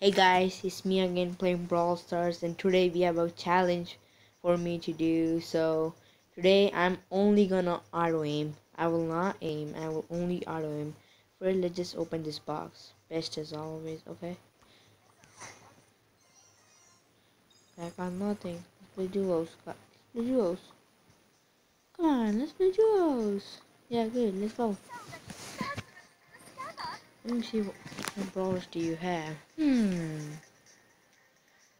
Hey guys, it's me again playing Brawl Stars and today we have a challenge for me to do. So today I'm only gonna auto aim. I will not aim, I will only auto aim. First let's just open this box. Best as always, okay? I got nothing. Let's play duos. Let's play duos. Come on, let's play duos. Yeah, good, let's go. Let me see what, what brawlers do you have. Hmm.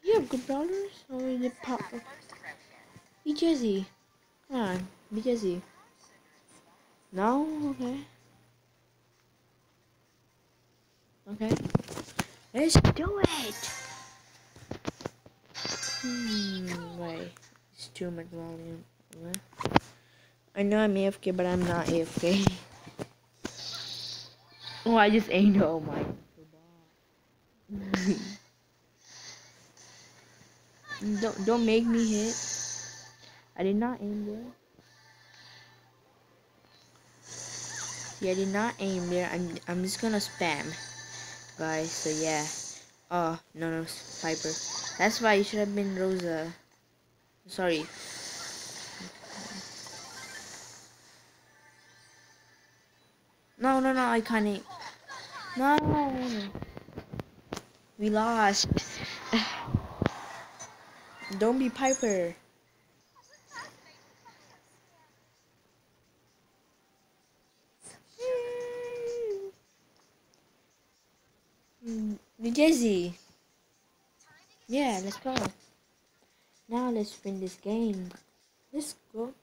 You have good brawlers? Or is it pop? Be Jessie. Come on, be Jessie. No? Okay. Okay. Let's do it! Hmm, wait. It's too much volume. I know I'm AFK, but I'm not AFK. Oh, I just ain't. Oh my. don't don't make me hit. I did not aim there. Yeah, I did not aim there. I'm I'm just gonna spam, guys. So yeah. Oh no no Piper. That's why you should have been Rosa. Sorry. No, no, no, I can't. aim. No. We lost. Don't be Piper. Hmm, the Jessie. Yeah, let's go. Now let's win this game. Let's go.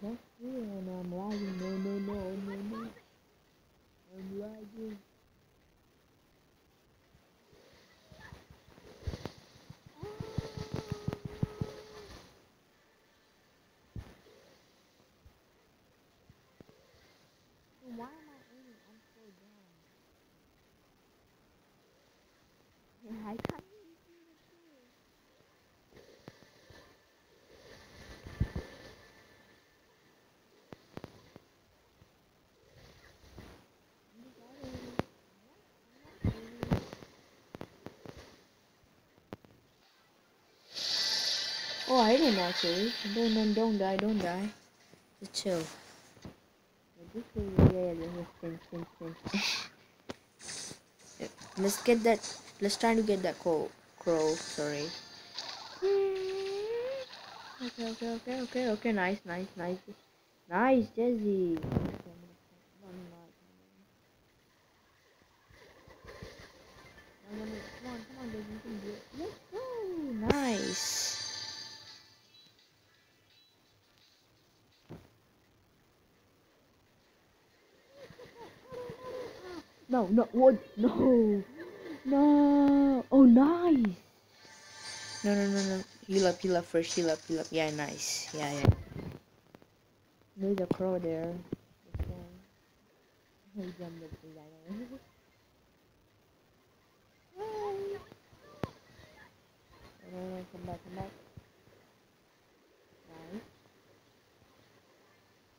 Hmm, I'm lagging. No, no, no, no, no. I'm lagging. Oh, I didn't actually. Don't, don't, don't die, don't die. Just chill. Let's get that. Let's try to get that crow. Crow, sorry. Okay, okay, okay, okay, okay. Nice, nice, nice, nice, Jessie. Come No, no, what? No, no. Oh, nice. No, no, no, no. Heal up, heal up first. Heal up, heal up. Yeah, nice. Yeah, yeah. There's a crow there. He jumped up the ladder. No, no, come back, come back. Nice.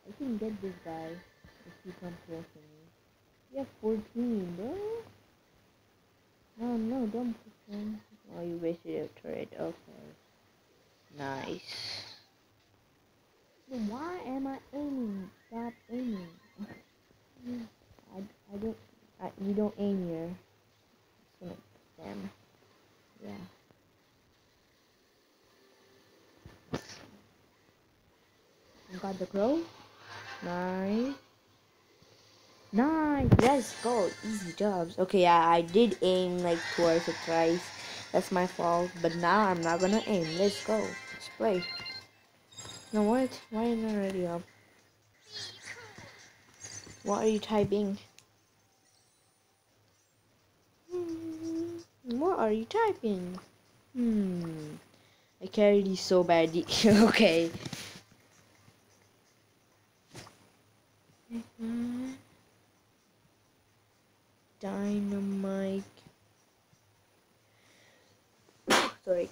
I can get this guy if he comes close to me. You have 14, bro. No, no, don't push him. Oh, you wasted your turret. Okay. Nice. Then why am I aiming? Stop aiming. I, I don't, I, you don't aim here. It's gonna spam. Yeah. Got the crow. Nice. Let's go. Easy jobs. Okay, yeah, I did aim like twice or thrice. That's my fault. But now I'm not gonna aim. Let's go. Let's play. No, what? Why am I already up? What are you typing? What are you typing? Hmm. I carried you so badly. okay dynamite. Sorry.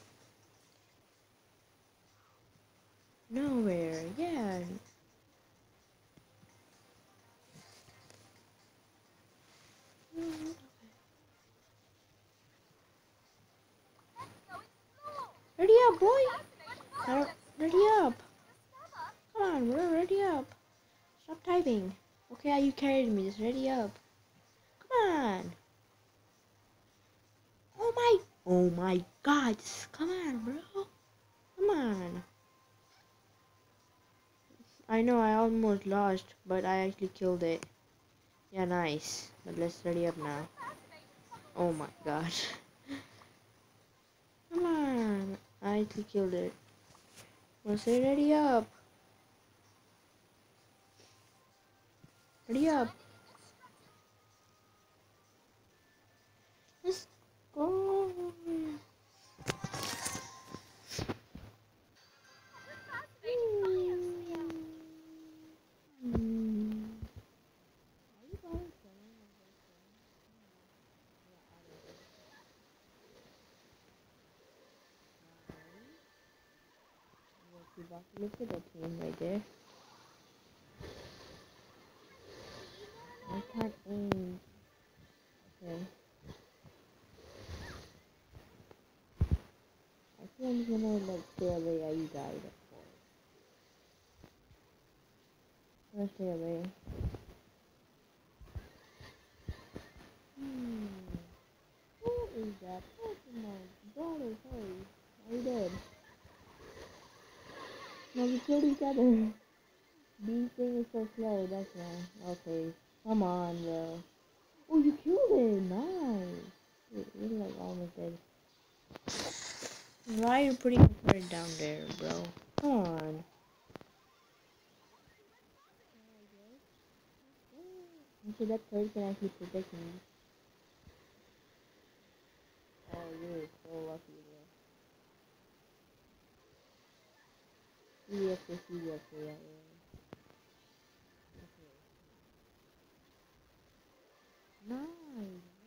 Nowhere, yeah. Ready up, boy! Ready up! Come on, we're ready up! Stop typing. Okay, you carried me, just ready up. On! Oh my, oh my god, just come on, bro. Come on. I know I almost lost, but I actually killed it. Yeah, nice. But let's ready up now. Oh my god. Come on. I actually killed it. Let's ready up. Ready up. Let's go. Look at right there. I can't aim. Okay. I think I'm gonna like away. Yeah, you died, of course. Stay away. Hmm. Who is that? Pokemon. Brother, sorry. Are you dead? No, we killed each other. These thing is so slow, that's why. Okay. Come on, bro. Oh, you killed it. Nice. You're like almost dead. Why are you putting your down there, bro? Come on. So that turret can actually protect me. Oh, you're so lucky. Yes, yes, yes, yeah, yeah. Nice.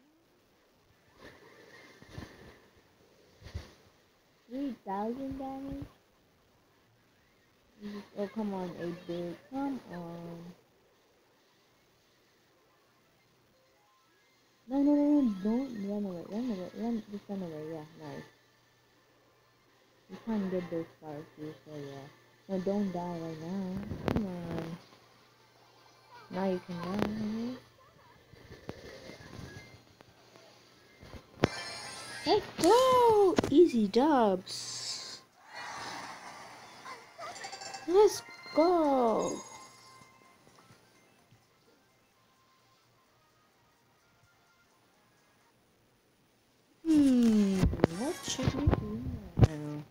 Three thousand damage. Oh come on, eight bit. Come on. No, no, no, no! Don't run away. Run away. Run. Just run away. Yeah, nice. You can't get those stars, so yeah. No, don't die right now. Come on. Now you can die. Let's go! Easy dubs. Let's go! Hmm, what should we do now?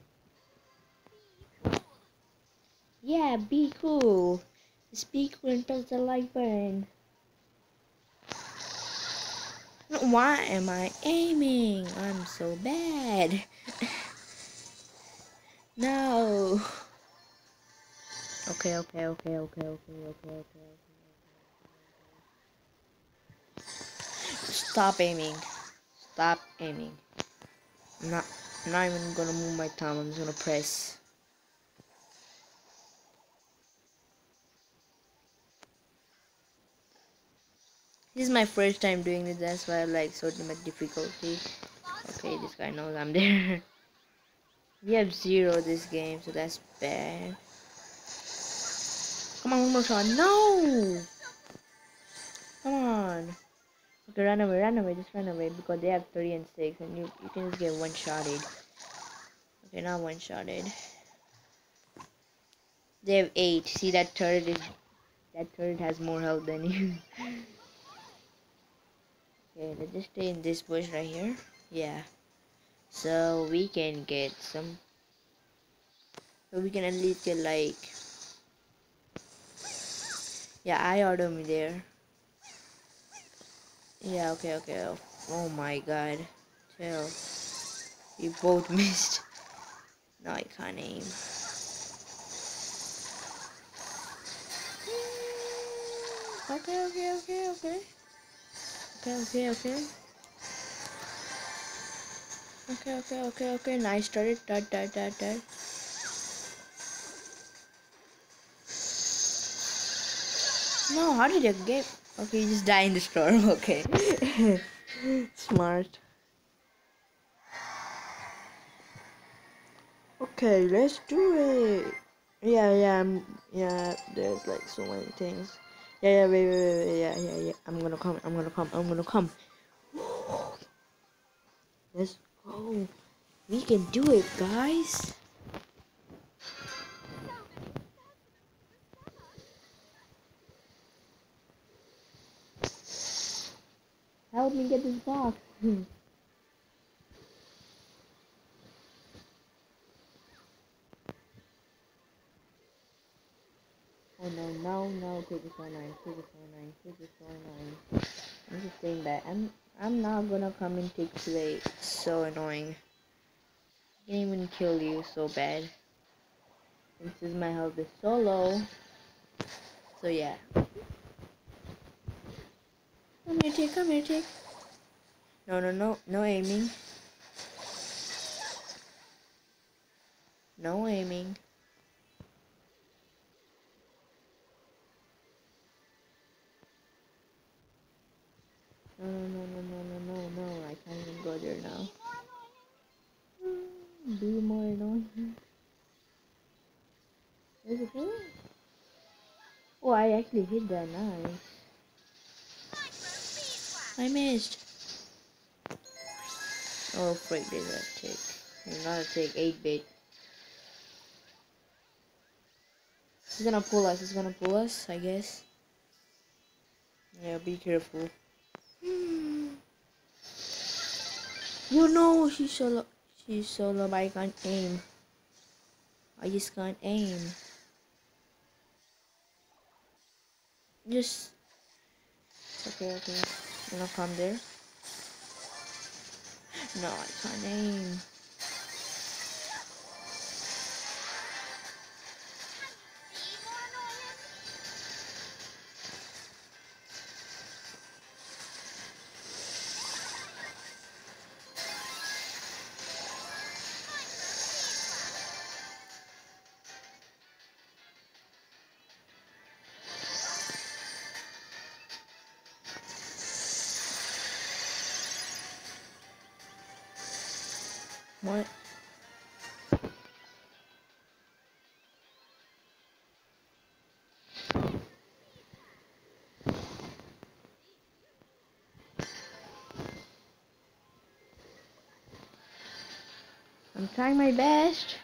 Yeah, be cool. Just be cool and press the like button. Why am I aiming? I'm so bad. no. Okay, okay, okay, okay, okay, okay, okay. Stop aiming. Stop aiming. I'm not, I'm not even gonna move my thumb. I'm just gonna press. This is my first time doing this, that's why I like so much difficulty. Okay, this guy knows I'm there. we have zero this game, so that's bad. Come on, one more shot. No! Come on. Okay, run away, run away, just run away because they have 3 and 6 and you, you can just get one-shotted. Okay, not one-shotted. They have 8. See that turret is... That turret has more health than you. Okay, let's just stay in this bush right here. Yeah. So we can get some. So we can at least get like. Yeah, I auto me there. Yeah, okay, okay. Oh my god. Chill. We both missed. Now I can't aim. Okay, okay, okay, okay. Okay, okay, okay. Okay, okay, okay, okay. Nice started. Dot, dot, dot, dot. No, how did you get? Okay, you just die in the storm. Okay. Smart. Okay, let's do it. Yeah, yeah, yeah. There's like so many things. Yeah, yeah, wait, wait, wait, yeah, yeah, yeah. I'm gonna come. I'm gonna come. I'm gonna come. Let's go. We can do it, guys. Help me get this box. Oh no, no, no, nice, take it so nice, take it so nice. I'm just saying that. I'm I'm not gonna come and take today. It's so annoying. I can't even kill you so bad. Since my health is so low. So yeah. Come here, take, come here, take. No, no, no, no aiming. No aiming. Good? Oh, I actually hit that nice. I missed. Oh, frick, did that take? You're not a take 8 bit. He's gonna pull us, he's gonna pull us, I guess. Yeah, be careful. You know she's solo. She's solo, but I can't aim. I just can't aim. Just okay, okay. I'm gonna come there. No, I can't. What? I'm trying my best.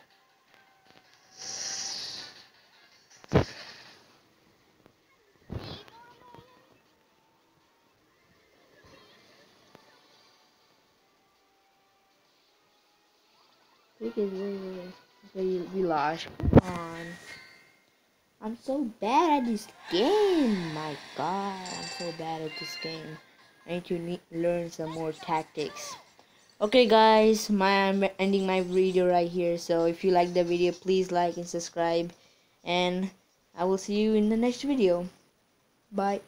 Lost. Come on. I'm so bad at this game. My god, I'm so bad at this game. I need to ne learn some more tactics. Okay guys, my I'm ending my video right here. So if you like the video, please like and subscribe. And I will see you in the next video. Bye.